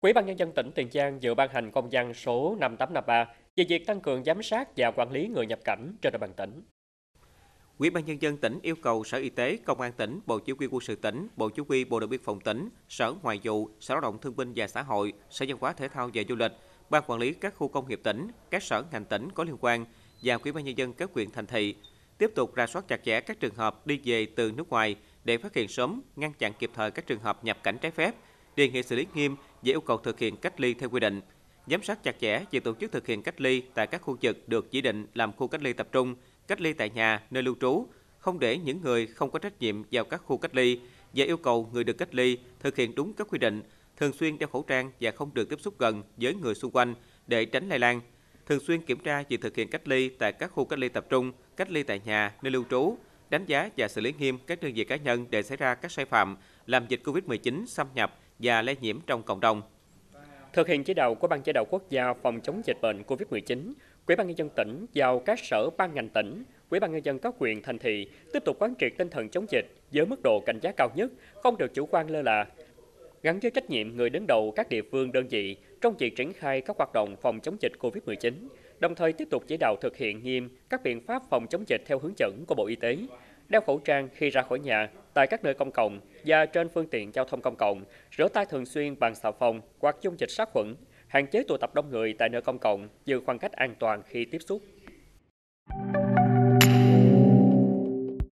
Quỹ ban nhân dân tỉnh Tiền Giang vừa ban hành công văn số 5853 về việc tăng cường giám sát và quản lý người nhập cảnh trên địa bàn tỉnh. Ủy ban nhân dân tỉnh yêu cầu Sở Y tế, Công an tỉnh, Bộ Chỉ huy quân sự tỉnh, Bộ Chỉ huy Bộ đội biên phòng tỉnh, Sở Ngoại vụ, Sở Lao động Thương binh và Xã hội, Sở Văn hóa Thể thao và Du lịch, Ban quản lý các khu công nghiệp tỉnh, các sở ngành tỉnh có liên quan và Ủy ban nhân dân các huyện thành thị tiếp tục ra soát chặt chẽ các trường hợp đi về từ nước ngoài để phát hiện sớm, ngăn chặn kịp thời các trường hợp nhập cảnh trái phép, đề nghị xử lý nghiêm và yêu cầu thực hiện cách ly theo quy định. Giám sát chặt chẽ việc tổ chức thực hiện cách ly tại các khu vực được chỉ định làm khu cách ly tập trung, cách ly tại nhà, nơi lưu trú, không để những người không có trách nhiệm vào các khu cách ly và yêu cầu người được cách ly thực hiện đúng các quy định, thường xuyên đeo khẩu trang và không được tiếp xúc gần với người xung quanh để tránh lây lan. Thường xuyên kiểm tra việc thực hiện cách ly tại các khu cách ly tập trung, cách ly tại nhà, nơi lưu trú, đánh giá và xử lý nghiêm các đơn vị cá nhân để xảy ra các sai phạm làm dịch COVID-19 xâm nhập và lây nhiễm trong cộng đồng. Thực hiện chỉ đạo của Ban chỉ đạo quốc gia phòng chống dịch bệnh COVID-19, Quỹ ban nhân dân tỉnh giao các sở ban ngành tỉnh, Quỹ ban nhân dân các huyện thành thị tiếp tục quán triệt tinh thần chống dịch với mức độ cảnh giác cao nhất, không được chủ quan lơ là, gắn với trách nhiệm người đứng đầu các địa phương đơn vị trong việc triển khai các hoạt động phòng chống dịch COVID-19, đồng thời tiếp tục chỉ đạo thực hiện nghiêm các biện pháp phòng chống dịch theo hướng dẫn của Bộ Y tế, đeo khẩu trang khi ra khỏi nhà, tại các nơi công cộng và trên phương tiện giao thông công cộng, rửa tay thường xuyên bằng xà phòng hoặc dung dịch sát khuẩn, hạn chế tụ tập đông người tại nơi công cộng, giữ khoảng cách an toàn khi tiếp xúc.